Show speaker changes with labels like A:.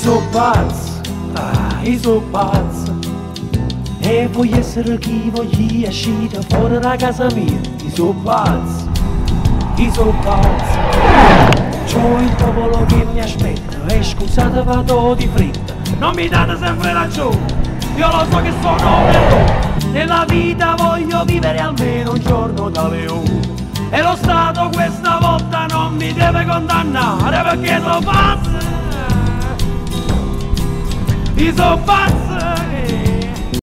A: so pazzo, ah, io so pazzo. E voglio essere chi voglio uscire fuori da casa mia. Io so pazzo, io so pazzo. C'ho il popolo che mi aspetta e scusate vado di fretta. Non mi date sempre ragione, io lo so che sono errore. Nella vita voglio vivere almeno un giorno da leone. E lo Stato questa volta non mi deve condannare perché sono pazzo. Io sono pazzo